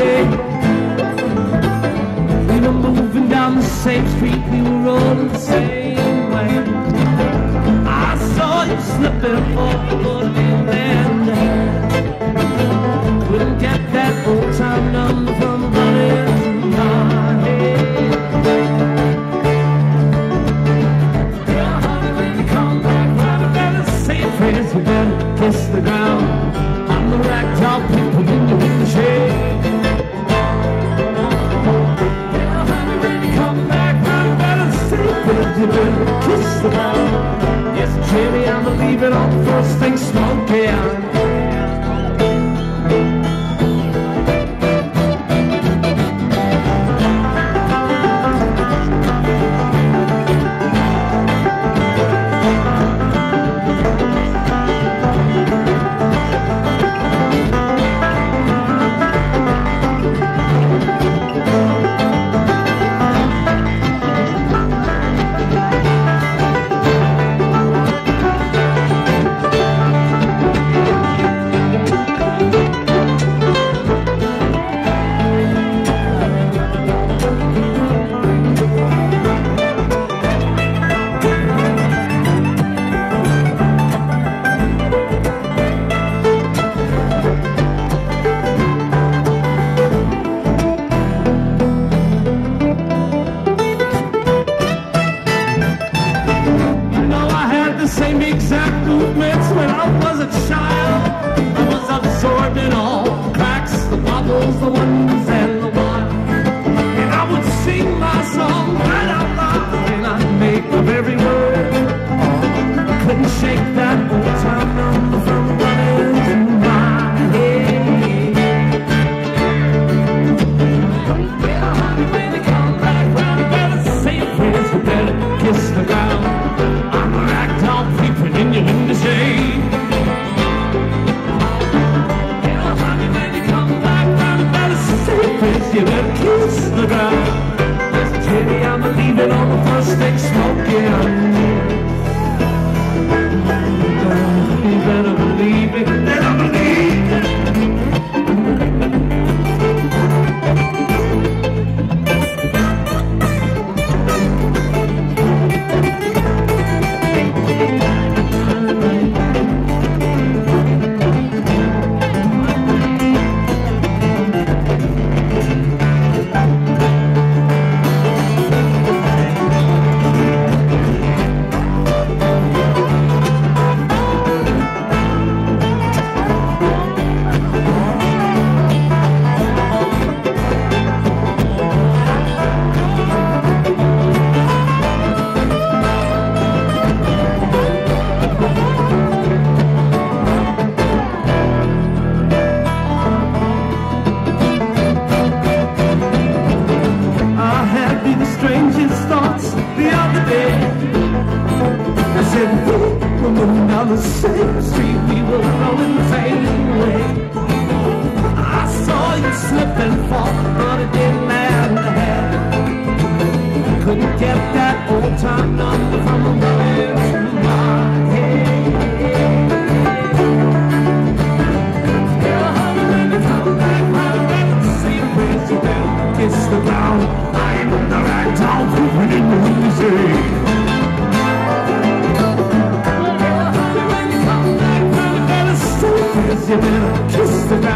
day. We were moving down the same street, we were rolling the same way. I saw you slipping for the the ground. Yes, Jimmy, I'm leaving on the first thing smoking. the same street we were rolling the same way. I saw you slip and fall, but it didn't matter. Couldn't get that old time number. Kiss the kiss the man.